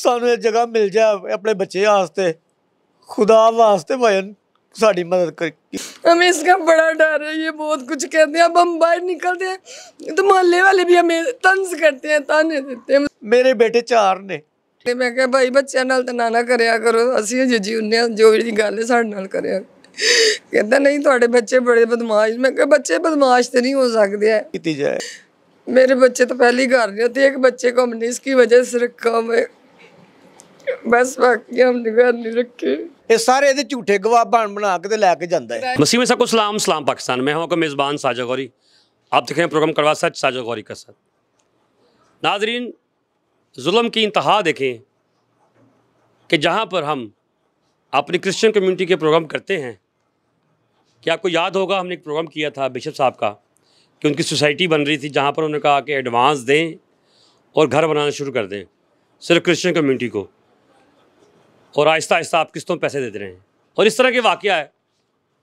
ਸਾਨੂੰ ਇਹ ਜਗ੍ਹਾ ਮਿਲ ਜਾ ਆਪਣੇ ਬੱਚੇ ਵਾਸਤੇ ਖੁਦਾ ਵਾਸਤੇ ਭਜਨ ਸਾਡੀ ਮਦਦ ਕਰ हमें इसका बड़ा डर है ये बहुत कुछ कहते हैं अब हम बाहर निकलते हैं तो मोहल्ले वाले भी हमें तंज करते हैं ताने देते हैं ਮੇਰੇ ਬੇਟੇ ਚਾਰ ਨੇ ਤੇ ਮੈਂ ਕਿਹਾ ਭਾਈ ਬੱਚਿਆਂ ਨਾਲ ਤਾਂ ਨਾ ਨਾ ਕਰਿਆ ਕਰੋ ਅਸੀਂ ਅਜੇ ਜਿਉਂਦੇ ਹਾਂ ਜੋ ਵੀ ਗੱਲ ਹੈ ਸਾਡੇ ਨਾਲ ਕਰਿਆ ਕਹਿੰਦਾ ਨਹੀਂ ਤੁਹਾਡੇ ਬੱਚੇ ਬੜੇ ਬਦਮਾਸ਼ ਮੈਂ ਕਿਹਾ ਬੱਚੇ ਬਦਮਾਸ਼ ਤੇ नहीं हो सकते हैं ਕੀਤੀ ਜਾਏ मेरे बच्चे तो पहले ही घर नहीं होते एक बच्चे को हमने इसकी वजह से रखा हुआ है बस बाकी हमने घर नहीं रखे ਇਹ ਸਾਰੇ ਇਹਦੇ ਝੂਠੇ ਗਵਾਹ ਬਣ ਬਣਾ ਕੇ ਤੇ ਲੈ ਕੇ ਜਾਂਦਾ ਹੈ मसीह में सबको सलाम सलाम पाकिस्तान मैं हूं आपका मेज़बान साजा गौरी आप देख रहे हैं प्रोग्राम करवा सच साजा गौरी का सच नाजरीन जुल्म की इंतहा देखें कि जहां पर हम अपनी क्रिश्चियन कम्युनिटी के प्रोग्राम करते हैं कि आपको याद होगा हमने एक प्रोग्राम किया था बिशप साहब का कि उनकी सोसाइटी बन रही थी जहाँ पर उन्होंने कहा कि एडवांस दें और घर बनाना शुरू कर दें सिर्फ क्रिश्चियन कम्युनिटी को और आहिस्ता आहिस्ता आप किस्तों में पैसे देते रहें? और इस तरह के वाक़ है।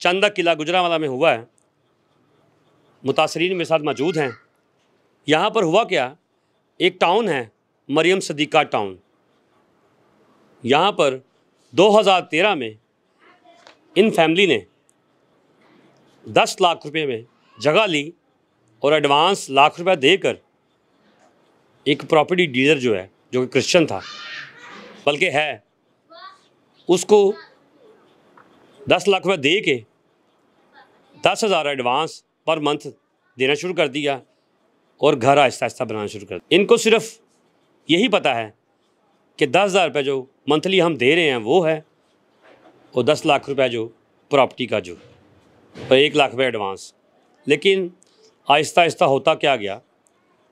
चंदा किला गुजरावाला में हुआ है। मुतासरीन मेरे साथ मौजूद हैं। यहाँ पर हुआ क्या? एक टाउन है, मरियम सदीका टाउन यहाँ पर 2013 में इन फैमिली ने 10 लाख रुपए में जगह ली और एडवांस लाख रुपया देकर एक प्रॉपर्टी डीलर जो है, जो कि क्रिश्चियन था, बल्कि है उसको दस लाख रुपये दे के दस हज़ार एडवांस पर मंथ देना शुरू कर दिया और घर आहिस्ता आहिस्ता बनाना शुरू कर दिया। इनको सिर्फ़ यही पता है कि दस हज़ार रुपये जो मंथली हम दे रहे हैं वो है और दस लाख रुपया जो प्रॉपर्टी का जो और एक लाख रुपये एडवांस। लेकिन आहिस्ता आहिस्ता होता क्या गया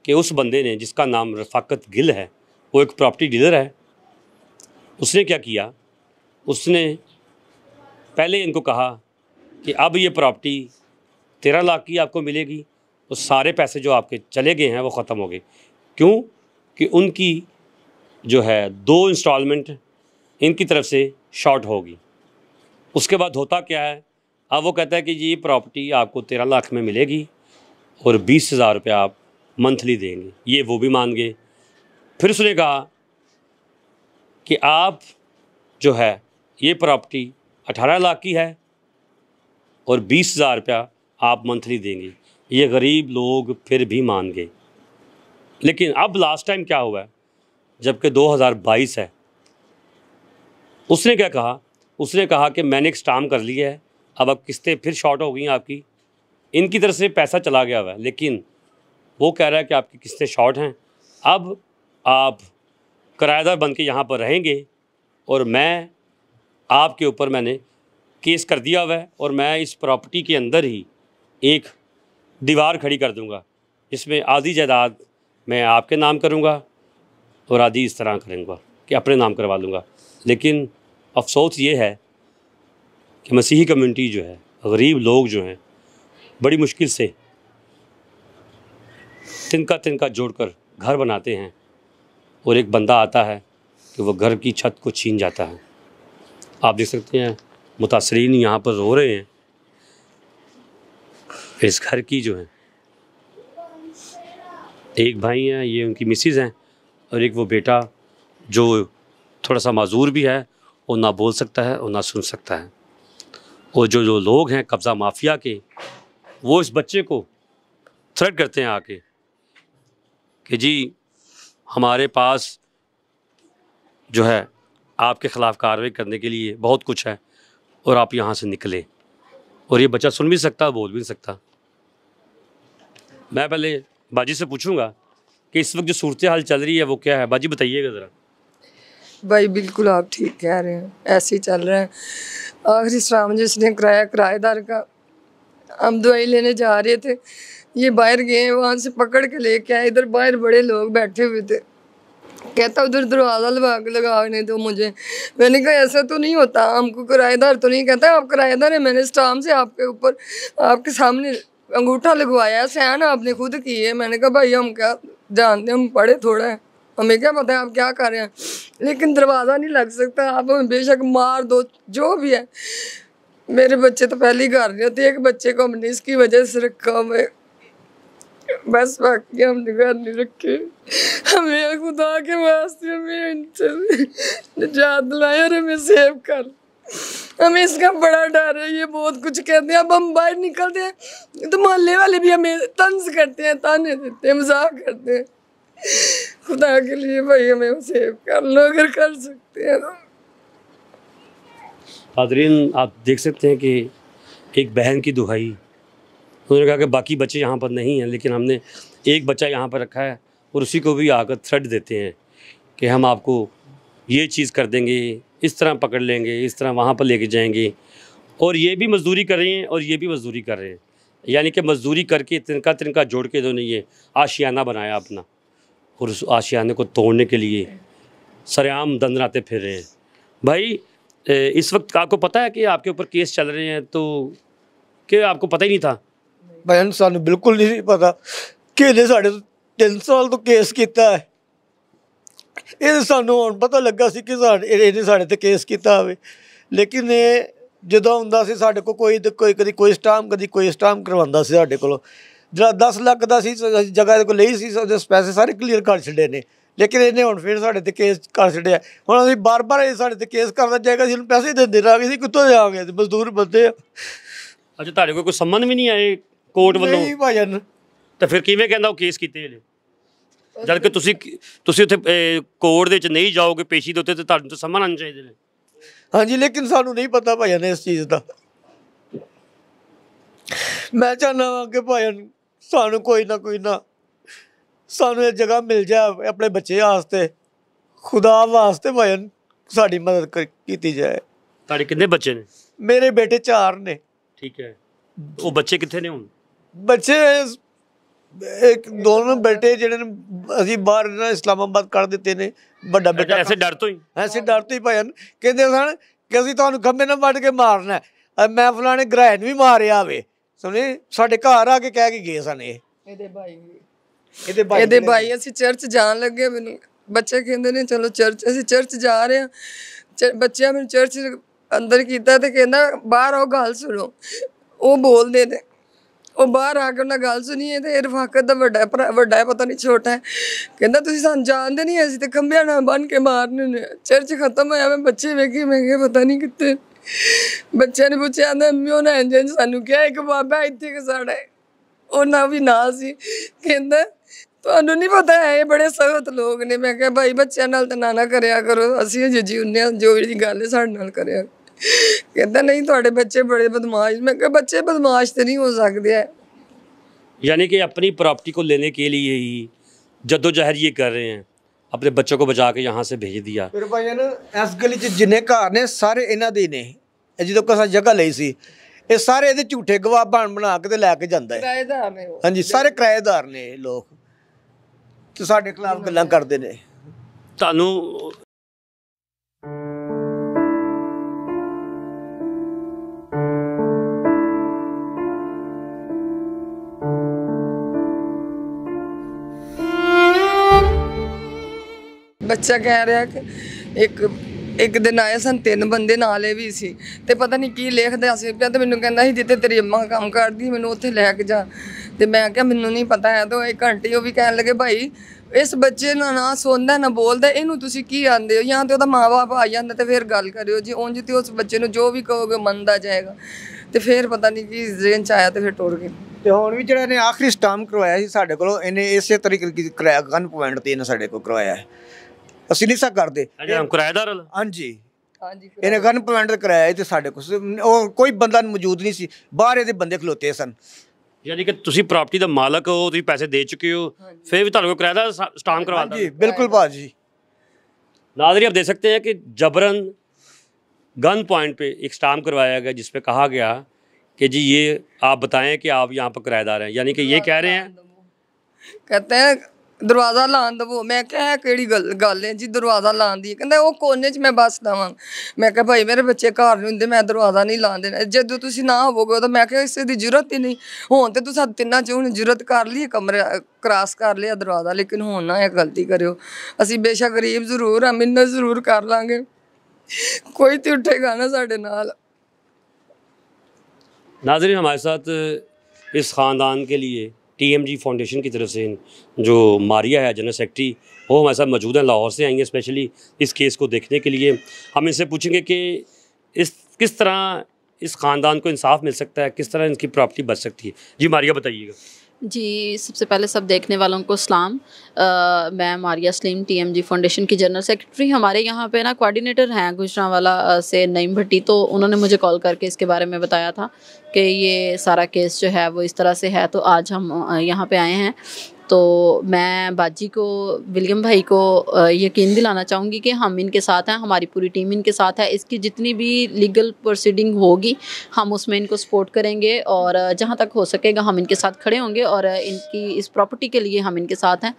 कि उस बंदे ने जिसका नाम रफाकत गिल है, वो एक प्रॉपर्टी डीलर है, उसने क्या किया? उसने पहले इनको कहा कि अब ये प्रॉपर्टी तेरह लाख की आपको मिलेगी और सारे पैसे जो आपके चले गए हैं वो ख़त्म हो गए। क्यों? कि उनकी जो है दो इंस्टॉलमेंट इनकी तरफ़ से शॉर्ट होगी। उसके बाद होता क्या है? अब वो कहता है कि ये प्रॉपर्टी आपको तेरह लाख में मिलेगी और बीस हज़ार रुपया आप मंथली देंगे। ये वो भी मान गए। फिर उसने कहा कि आप जो है ये प्रॉपर्टी अठारह लाख की है और बीस हज़ार रुपया आप मंथली देंगे। ये गरीब लोग फिर भी मान गए लेकिन अब लास्ट टाइम क्या हुआ है? जबकि 2022 है। उसने क्या कहा? उसने कहा कि मैंने एक स्टाम कर लिया है। अब अब किस्तें फिर शॉर्ट हो गई आपकी। इनकी तरफ़ से पैसा चला गया हुआ है, लेकिन वो कह रहा है कि आपकी किस्तें शॉर्ट हैं। अब आप किराएदार बन के यहाँ पर रहेंगे और मैं आपके ऊपर मैंने केस कर दिया हुआ है और मैं इस प्रॉपर्टी के अंदर ही एक दीवार खड़ी कर दूँगा। जिसमें आधी जायदाद मैं आपके नाम करूँगा और आधी इस तरह करूँगा कि अपने नाम करवा लूँगा। लेकिन अफसोस ये है कि मसीही कम्युनिटी जो है, गरीब लोग जो हैं, बड़ी मुश्किल से तिनका तिनका जोड़कर घर बनाते हैं और एक बंदा आता है कि वो घर की छत को छीन जाता है। आप देख सकते हैं, मुतासरीन यहाँ पर रो रहे हैं। इस घर की जो है, एक भाई हैं, ये उनकी मिसिज़ हैं और एक वो बेटा जो थोड़ा सा माजूर भी है, वो ना बोल सकता है और ना सुन सकता है। और जो जो लोग हैं कब्ज़ा माफिया के, वो इस बच्चे को थ्रेट करते हैं आके कि जी, हमारे पास जो है आपके ख़िलाफ़ कार्रवाई करने के लिए बहुत कुछ है और आप यहाँ से निकले। और ये बच्चा सुन भी सकता, बोल भी नहीं सकता। मैं पहले बाजी से पूछूँगा कि इस वक्त जो सूरत हाल चल रही है, वो क्या है? बाजी बताइएगा ज़रा। भाई, बिल्कुल आप ठीक कह रहे हैं। ऐसे ही चल रहा है। आखिरी शाम जिसने कराया, किराएदार का, हम दवाई लेने जा रहे थे। ये बाहर गए वहाँ से पकड़ के लेके आए। इधर बाहर बड़े लोग बैठे हुए थे। कहता उधर दरवाज़ा लगा लगाने दो मुझे। मैंने कहा, ऐसा तो नहीं होता। हमको किराएदार तो नहीं कहता आप किराएदार है। मैंने स्टाम से आपके ऊपर, आपके सामने अंगूठा लगवाया सैन आपने खुद की है। मैंने कहा, भाई, हम क्या जानते हम पढ़े थोड़ा है। हमें क्या पता है आप क्या कर रहे हैं? लेकिन दरवाज़ा नहीं लग सकता। आप हमें बेशक मार दो, जो भी है। मेरे बच्चे तो पहले ही घर नहीं होते। एक बच्चे को हमने इसकी वजह से रखा हुआ बस बाकी हम निगाह नहीं रखे। हमें खुदा के वास्ते हमें इनसे निजात दिलाए और हमें सेव कर। हमें इसका बड़ा डर है, ये बहुत कुछ कहते हैं। अब हम बाहर निकलते हैं तो मोहल्ले वाले भी हमें तंज करते हैं, ताने देते हैं, मज़ाक करते हैं। खुदा के लिए भाई हमें सेव कर लो, अगर कर सकते हैं तो। नाजरीन आप देख सकते हैं कि एक बहन की दुहाई उन्होंने कहा कि बाकी बच्चे यहाँ पर नहीं हैं, लेकिन हमने एक बच्चा यहाँ पर रखा है और उसी को भी आकर थ्रेड देते हैं कि हम आपको ये चीज़ कर देंगे, इस तरह पकड़ लेंगे, इस तरह वहाँ पर लेके जाएँगे। और ये भी मजदूरी कर रहे हैं और ये भी मजदूरी कर रहे हैं। यानी कि मजदूरी करके तिनका तिनका जोड़ के इन्होंने ये आशियाना बनाया अपना और उस आशियाने को तोड़ने के लिए सरेआम दंदनाते फिर रहे हैं। भाई इस वक्त आपको पता है कि आपके ऊपर केस चल रहे हैं तो कि आपको पता ही नहीं था? ਭੈਣ, ਸਾਨੂੰ ਬਿਲਕੁਲ ਨਹੀਂ ਸੀ ਪਤਾ ਕਿ ਇਹਨੇ ਸਾਡੇ ਤੋਂ 3 ਸਾਲ ਤੋਂ ਕੇਸ ਕੀਤਾ ਹੈ। ਇਹ ਸਾਨੂੰ ਹੁਣ ਪਤਾ ਲੱਗਾ ਸੀ ਕਿ ਸਾਡੇ ਇਹਨੇ ਸਾਡੇ ਤੇ ਕੇਸ ਕੀਤਾ ਹੋਵੇ। ਲੇਕਿਨ ਇਹ ਜਦੋਂ ਹੁੰਦਾ ਸੀ ਸਾਡੇ ਕੋਲ ਕੋਈ ਤੇ ਕੋਈ ਕਦੀ ਕੋਈ ਸਟਾਮ, ਕਦੀ ਕੋਈ ਸਟਾਮ ਕਰਵਾਉਂਦਾ ਸੀ ਸਾਡੇ ਕੋਲੋਂ। ਜਿਹੜਾ 10 ਲੱਖ ਦਾ ਸੀ ਅਸੀਂ ਜਗ੍ਹਾ ਦੇ ਕੋਲ ਲਈ ਸੀ, ਉਹਦੇ ਪੈਸੇ ਸਾਰੇ ਕਲੀਅਰ ਕਰ ਛੱਡੇ ਨੇ। ਲੇਕਿਨ ਇਹਨੇ ਹੁਣ ਫਿਰ ਸਾਡੇ ਤੇ ਕੇਸ ਕਰ ਛੱਡਿਆ। ਹੁਣ ਅਸੀਂ ਬਾਰ-ਬਾਰ ਇਹ ਸਾਡੇ ਤੇ ਕੇਸ ਕਰਦਾ ਜਾਏਗਾ ਜਿਹਨੂੰ ਪੈਸੇ ਦਿੰਦੇ ਰਹਾਂਗੇ ਅਸੀਂ, ਕਿੱਥੋਂ ਦੇਵਾਂਗੇ ਅਸੀਂ? ਮਜ਼ਦੂਰ ਬੰਦੇ ਆ। ਅੱਛਾ, ਤੁਹਾਡੇ ਕੋਲ ਕੋਈ ਸੰਮਨ ਵੀ ਨਹੀਂ ਆਏ? ਕੋਰਟ ਵੱਲੋਂ। ਨਹੀਂ ਭਾਜਨ। ਤਾਂ ਫਿਰ ਕਿਵੇਂ ਕਹਿੰਦਾ ਉਹ ਕੇਸ ਕੀਤੇ ਇਹਨੇ ਜਦ ਕਿ ਤੁਸੀਂ ਤੁਸੀਂ ਉੱਥੇ ਕੋਰਟ ਦੇ ਵਿੱਚ ਨਹੀਂ ਜਾਓਗੇ ਪੇਸ਼ੀ ਦੇ ਉੱਤੇ ਤੇ ਤੁਹਾਨੂੰ ਤਾਂ ਸੰਮਨ ਆਉਣੇ ਚਾਹੀਦੇ ਨੇ ਹਾਂਜੀ ਲੇਕਿਨ ਸਾਨੂੰ ਨਹੀਂ ਪਤਾ ਭਾਜਨ ਇਸ ਚੀਜ਼ ਦਾ। ਮੈਂ ਚਾਹੁੰਦਾ ਹਾਂ ਕਿ ਭਾਜਨ ਸਾਨੂੰ ਕੋਈ ਨਾ ਕੋਈ ਨਾ ਸਾਨੂੰ ਇਹ ਜਗ੍ਹਾ ਮਿਲ ਜਾਏ ਆਪਣੇ ਬੱਚੇ ਵਾਸਤੇ। ਖੁਦਾ ਵਾਸਤੇ ਭਾਜਨ ਸਾਡੀ ਮਦਦ ਕੀਤੀ ਜਾਏ। ਤੁਹਾਡੇ ਕਿੰਨੇ ਬੱਚੇ ਨੇ? ਮੇਰੇ ਬੇਟੇ ਚਾਰ ਨੇ। ਠੀਕ ਹੈ। ਉਹ ਬੱਚੇ ਕਿੱਥੇ ਨੇ ਹੁਣ? ਬੱਚੇ ਇੱਕ ਦੋਨੋਂ ਬੇਟੇ ਜਿਹੜੇ ਨੇ ਅਸੀਂ ਬਾਹਰ ਇਹਨਾਂ ਇਸਲਾਮਾਬਾਦ ਕਰ ਦਿੱਤੇ ਨੇ ਵੱਡਾ ਬੇਟਾ ਐਸੇ ਡਰ ਤੋਂ ਹੀ? ਐਸੇ ਡਰਤੇ ਹੀ ਭਜਨ ਕਹਿੰਦੇ ਸਨ ਕਿ ਅਸੀਂ ਤੁਹਾਨੂੰ ਖੰਭੇ ਨਾਲ ਵੱਢ ਕੇ ਮਾਰਨਾ ਮੈਂ ਫਲਾਣੇ ਗ੍ਰਹਿਣ ਵੀ ਮਾਰਿਆ ਵੇ। ਸੁਣੀ ਸਾਡੇ ਘਰ ਆ ਕੇ ਕਹਿ ਕੇ ਗਏ ਸਨ ਇਹ। ਇਹਦੇ ਭਾਈ ਇਹਦੇ ਭਾਈ ਇਹਦੇ ਭਾਈ ਅਸੀਂ ਚਰਚ ਜਾਣ ਲੱਗੇ ਮੈਨੂੰ। ਬੱਚੇ ਕਹਿੰਦੇ ਨੇ ਚਲੋ ਚਰਚ ਅਸੀਂ ਚਰਚ ਜਾ ਰਹੇ ਹਾਂ। ਬੱਚਿਆਂ ਮੈਨੂੰ ਚਰਚ ਅੰਦਰ ਕੀਤਾ ਤੇ ਕਹਿੰਦਾ ਬਾਹਰ ਆਓ ਗੱਲ ਸੁਣੋ। ਉਹ ਬੋਲਦੇ ਨੇ। ਉਹ ਬਾਹਰ ਆ ਕੇ ਉਹਨਾਂ ਗੱਲ ਸੁਣੀ ਹੈ ਤੇ ਇਹ ਰਫਾਕਤ ਦਾ ਵੱਡਾ ਭਰਾ, ਵੱਡਾ ਹੈ, ਪਤਾ ਨਹੀਂ ਛੋਟਾ ਹੈ। ਕਹਿੰਦਾ, ਤੁਸੀਂ ਸਾਨੂੰ ਜਾਣਦੇ ਨਹੀਂ ਅਸੀਂ ਤੇ ਖੰਭਿਆਂ ਨਾਲ ਬੰਨ ਕੇ ਮਾਰਨੇ ਨੇ। ਚਰਚ ਖਤਮ ਹੋਇਆ, ਮੈਂ ਬੱਚੇ ਵੇਖੇ, ਮੈਂ ਕਿਹਾ, ਪਤਾ ਨਹੀਂ ਕਿੱਥੇ। ਬੱਚਿਆਂ ਨੇ ਪੁੱਛਿਆ ਆਂਦਾ ਮਿਓ ਨਾ ਇੰਜਨ ਸਾਨੂੰ ਕਿਹਾ, ਇੱਕ ਬਾਬਾ ਇੱਥੇ ਕਿ ਸਾਡਾ ਉਹਨਾਂ ਵੀ ਨਾਲ ਸੀ। ਕਹਿੰਦਾ, ਤੁਹਾਨੂੰ ਨਹੀਂ ਪਤਾ ਹੈ ਇਹ ਬੜੇ ਸਖਤ ਲੋਕ ਨੇ। ਮੈਂ ਕਿਹਾ, ਭਾਈ, ਬੱਚਿਆਂ ਨਾਲ ਤਾਂ ਨਾ ਨਾ ਕਰਿਆ ਕਰੋ। ਅਸੀਂ ਅਜੇ ਜਿਉਂਦੇ ਹਾਂ, ਜੋ ਵੀ ਗੱਲ ਹੈ, ਸਾਡੇ ਨਾਲ ਕਰਿਆ ਕਹਿੰਦਾ ਨਹੀਂ ਤੁਹਾਡੇ ਬੱਚੇ ਬੜੇ ਬਦਮਾਸ਼ ਮੈਂ ਕਿਹਾ ਬੱਚੇ ਬਦਮਾਸ਼ ਤੇ ਨਹੀਂ ਹੋ ਸਕਦੇ ਹੈ यानी कि अपनी प्रॉपर्टी को लेने के लिए ही जद्दोजहद ये कर रहे हैं अपने बच्चों को बचा के यहाँ से भेज दिया ਫਿਰ ਭਜਨ ਇਸ ਗਲੀ 'ਚ ਜਿੰਨੇ ਘਰ ਨੇ ਸਾਰੇ ਇਹਨਾਂ ਦੇ ਹੀ ਨੇ ਇਹ ਜਦੋਂ ਕਸਾ ਜਗ੍ਹਾ ਲਈ ਸੀ ਇਹ ਸਾਰੇ ਇਹਦੇ ਝੂਠੇ ਗਵਾਹ ਬਣ ਬਣਾ ਕੇ ਤੇ ਲੈ ਕੇ ਜਾਂਦਾ ਹੈ ਕਿਰਾਏਦਾਰ ਨੇ ਉਹ ਹਾਂਜੀ ਸਾਰੇ ਕਿਰਾਏਦਾਰ ਨੇ ਇਹ ਲੋਕ ਤੇ ਸਾਡੇ ਖਿਲਾਫ ਗੱਲਾਂ ਕਰਦੇ ਨੇ ਤੁਹਾਨੂੰ ਬੱਚਾ ਕਹਿ ਰਿਹਾ ਕਿ ਇੱਕ ਇੱਕ ਦਿਨ ਆਏ ਸਨ, ਤਿੰਨ ਬੰਦੇ ਨਾਲੇ ਵੀ ਸੀ। ਤੇ ਪਤਾ ਨਹੀਂ ਕੀ ਲਿਖਦਾ ਸੀ, ਪਿਆ ਤੇ ਮੈਨੂੰ ਕਹਿੰਦਾ ਸੀ, ਜਿੱਥੇ ਤੇਰੀ ਅੰਮਾ ਕੰਮ ਕਰਦੀ, ਮੈਨੂੰ ਉੱਥੇ ਲੈ ਕੇ ਜਾ। ਤੇ ਮੈਂ ਕਿਹਾ, ਮੈਨੂੰ ਨਹੀਂ ਪਤਾ ਹੈ, ਤਾਂ ਇੱਕ ਘੰਟੇ ਉਹ ਵੀ ਕਹਿਣ ਲੱਗੇ, ਭਾਈ, ਇਸ ਬੱਚੇ ਨੂੰ ਨਾ ਸੁਣਦਾ ਨਾ ਬੋਲਦਾ, ਇਹਨੂੰ ਤੁਸੀਂ ਕੀ ਆਂਦੇ ਹੋ? ਜਾਂ ਤੇ ਉਹਦਾ ਮਾਂ-ਬਾਪ ਆ ਜਾਂਦਾ, ਤੇ ਫਿਰ ਗੱਲ ਕਰਿਓ। ਜੀ ਉਂਝ ਤੇ ਉਸ ਬੱਚੇ ਨੂੰ ਜੋ ਵੀ ਕਹੋਗੇ, ਮੰਨਦਾ ਜਾਏਗਾ। ਤੇ ਫਿਰ ਪਤਾ ਨਹੀਂ ਕੀ ਜ਼ੇਨ ਚ ਆਇਆ ਤੇ ਫਿਰ ਟੁਰ ਗਏ ਤੇ ਹੁਣ ਵੀ ਜਿਹੜਾ ਇਹਨੇ ਆਖਰੀ ਸਟਾਮ ਕਰਵਾਇਆ ਸੀ ਸਾਡੇ ਕੋਲੋਂ, ਇਹਨੇ ਇਸੇ ਤਰੀਕੇ ਕਰਾਇਆ ਗਨ ਪੁਆਇੰਟ ਤੇ ਇਹਨੇ ਸਾਡੇ ਕੋਲ ਕਰਵਾਇਆ ਅਸੀਂ ਨਹੀਂ ਸਾ ਕਰਦੇ। ਅੱਛਾ ਕਿਰਾਏਦਾਰ ਵਾਲਾ ਹਾਂਜੀ। ਹਾਂਜੀ ਇਹਨੇ ਗਨ ਪਲਾਂਟ ਦਾ ਕਿਰਾਇਆ ਤੇ ਸਾਡੇ ਕੋਲ। ਉਹ ਕੋਈ ਬੰਦਾ ਮੌਜੂਦ ਨਹੀਂ ਸੀ। ਬਾਹਰ ਇਹਦੇ ਬੰਦੇ ਖਲੋਤੇ ਸਨ। ਯਾਨੀ ਕਿ ਤੁਸੀਂ ਪ੍ਰਾਪਰਟੀ ਦਾ ਮਾਲਕ ਹੋ ਤੁਸੀਂ ਪੈਸੇ ਦੇ ਚੁੱਕੇ ਹੋ ਫਿਰ ਵੀ ਤੁਹਾਨੂੰ ਕਿਰਾਏਦਾਰ ਦਾ ਸਟਾਮ ਕਰਵਾਤਾ ਜੀ ਬਿਲਕੁਲ ਬਾਜੀ नाजरी आप देख सकते हैं कि जबरन गन पॉइंट पे एक स्टाम्प करवाया गया जिस पे कहा गया कि जी ये आप बताएं कि आप यहाँ पर किराएदार हैं यानी कि ये कह रहे हैं कहते हैं ਦਰਵਾਜ਼ਾ ਲਾਣ ਦਵੋ ਮੈਂ ਕਿਹਾ ਇਹ ਕਿਹੜੀ ਗੱਲ ਗੱਲ ਹੈ ਜੀ ਦਰਵਾਜ਼ਾ ਲਾਣ ਦੀ ਕਹਿੰਦਾ ਉਹ ਕੋਨੇ 'ਚ ਮੈਂ ਬਸ ਦਵਾਂ ਮੈਂ ਕਿਹਾ ਭਾਈ ਮੇਰੇ ਬੱਚੇ ਘਰ ਨਹੀਂ ਹੁੰਦੇ ਮੈਂ ਦਰਵਾਜ਼ਾ ਨਹੀਂ ਲਾਣ ਦੇਣਾ ਜਦੋਂ ਤੁਸੀਂ ਨਾ ਹੋਵੋਗੇ ਤਾਂ ਮੈਂ ਕਿਹਾ ਇਸੇ ਦੀ ਜ਼ਰੂਰਤ ਹੀ ਨਹੀਂ ਹੁਣ ਤੇ ਤੁਸੀਂ ਤਿੰਨਾਂ 'ਚ ਹੁਣ ਜ਼ਰੂਰਤ ਕਰ ਲਈ ਹੈ ਕਮਰਾ ਕ੍ਰਾਸ ਕਰ ਲਿਆ ਦਰਵਾਜ਼ਾ ਲੇਕਿਨ ਹੁਣ ਨਾ ਇਹ ਗਲਤੀ ਕਰਿਓ ਅਸੀਂ ਬੇਸ਼ੱਕ ਗਰੀਬ ਜ਼ਰੂਰ ਆ ਮਿੰਨਤ ਜ਼ਰੂਰ ਕਰ ਲਾਂਗੇ ਕੋਈ ਤੇ ਉੱਠੇਗਾ ਨਾ ਸਾਡੇ ਨਾਲ नाजरीन हमारे साथ इस ख़ानदान के लिए टीएमजी फाउंडेशन की तरफ़ से जो मारिया है, जनरल सेक्रेटरी, वो हमारे साथ मौजूद हैं, लाहौर से हैं स्पेशली इस केस को देखने के लिए। हम इनसे पूछेंगे कि इस, किस तरह इस ख़ानदान को इंसाफ मिल सकता है, किस तरह इनकी प्रॉपर्टी बच सकती है? जी मारिया, बताइएगा। जी, सबसे पहले सब देखने वालों को सलाम। मैं मारिया सलीम, टीएमजी फाउंडेशन की जनरल सेक्रेटरी। हमारे यहाँ पे ना कोऑर्डिनेटर हैं गुजरावाला वाला से नईम भट्टी तो उन्होंने मुझे कॉल करके इसके बारे में बताया था कि ये सारा केस जो है वो इस तरह से है तो आज हम यहाँ पे आए हैं। तो मैं बाजी को विलियम भाई को यकीन दिलाना चाहूँगी कि हम इनके साथ हैं हमारी पूरी टीम इनके साथ है। इसकी जितनी भी लीगल प्रोसीडिंग होगी हम उसमें इनको सपोर्ट करेंगे और जहाँ तक हो सकेगा हम इनके साथ खड़े होंगे और इनकी इस प्रॉपर्टी के लिए हम इनके साथ हैं।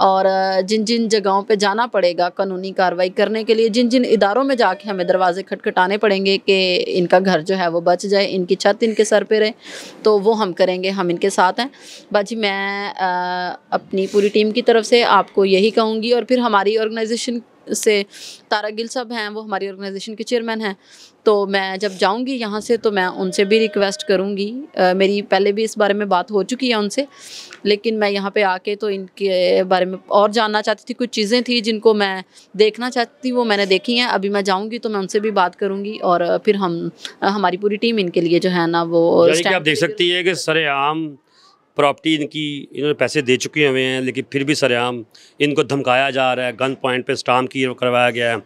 और जिन जिन जगहों पे जाना पड़ेगा कानूनी कार्रवाई करने के लिए जिन जिन इदारों में जाके हमें दरवाजे खटखटाने पड़ेंगे कि इनका घर जो है वो बच जाए इनकी छत इनके सर पे रहे तो वो हम करेंगे हम इनके साथ हैं। बाजी मैं अ, अपनी पूरी टीम की तरफ़ से आपको यही कहूँगी और फिर हमारी ऑर्गेनाइजेशन से तारा गिल साहब हैं वो हमारी ऑर्गेनाइजेशन के चेयरमैन हैं। तो मैं जब जाऊँगी यहाँ से तो मैं उनसे भी रिक्वेस्ट करूँगी। अ, मेरी पहले भी इस बारे में बात हो चुकी है उनसे लेकिन मैं यहाँ पे आके तो इनके बारे में और जानना चाहती थी कुछ चीज़ें थी जिनको मैं देखना चाहती थी वो मैंने देखी हैं। अभी मैं जाऊँगी तो मैं उनसे भी बात करूँगी और फिर हम हमारी पूरी टीम इनके लिए जो है ना वो आप देख सकती है कि सरेआम प्रॉपर्टी इनकी इन्होंने पैसे दे चुके हुए हैं लेकिन फिर भी सरेआम इनको धमकाया जा रहा है गन पॉइंट पे स्टाम की करवाया गया है।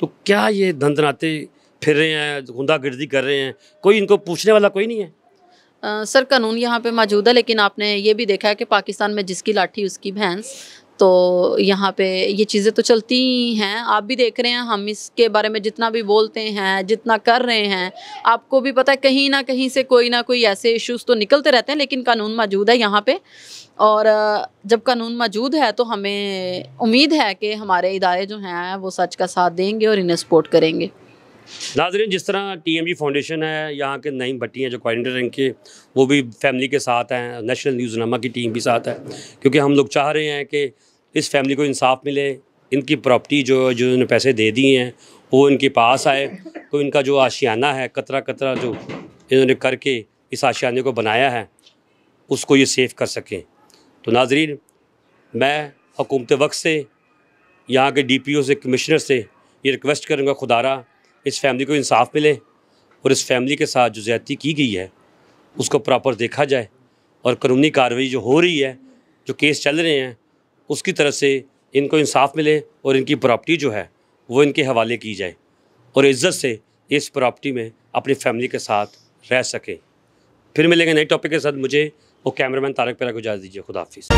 तो क्या ये धंधनाते फिर रहे हैं गुंडागर्दी कर रहे हैं? कोई इनको पूछने वाला कोई नहीं है। आ, सर कानून यहाँ पे मौजूद है लेकिन आपने ये भी देखा है कि पाकिस्तान में जिसकी लाठी उसकी भैंस तो यहाँ पे ये चीज़ें तो चलती ही हैं। आप भी देख रहे हैं, हम इसके बारे में जितना भी बोलते हैं, जितना कर रहे हैं, आपको भी पता है, कहीं ना कहीं से कोई ना कोई ऐसे इश्यूज़ तो निकलते रहते हैं, लेकिन कानून मौजूद है यहाँ पे। और जब कानून मौजूद है तो हमें उम्मीद है कि हमारे इदारे जो हैं, वो सच का साथ देंगे और इन्हें सपोर्ट करेंगे। नाजरीन, जिस तरह टीएमजी फाउंडेशन है, यहाँ के नईम भट्टी हैं जो कोऑर्डिनेटर इनके वो भी फैमिली के साथ हैं नेशनल न्यूज़नामा की टीम भी साथ है, क्योंकि हम लोग चाह रहे हैं कि इस फैमिली को इंसाफ मिले, इनकी प्रॉपर्टी जो जो इन्होंने पैसे दे दिए हैं, वो इनके पास आए तो इनका जो आशियाना है कतरा कतरा जो इन्होंने करके इस आशियाने को बनाया है, उसको ये सेफ़ कर सकें। तो नाजरीन, मैं हुकूमत वक्त से, यहाँ के डी पी ओ से कमिश्नर से, ये रिक्वेस्ट करूँगा खुदारा इस फैमिली को इंसाफ मिले और इस फैमिली के साथ जो ज़्यादती की गई है, उसको प्रॉपर देखा जाए और कानूनी कार्रवाई जो हो रही है, जो केस चल रहे हैं, उसकी तरफ़ से इनको इंसाफ मिले और इनकी प्रॉपर्टी जो है, वो इनके हवाले की जाए और इज़्ज़त से इस प्रॉपर्टी में अपनी फैमिली के साथ रह सकें। फिर मिलेंगे नए टॉपिक के साथ। मुझे और कैमरामैन तारक पेरा को इजाज़त दीजिए। खुदा हाफिज़।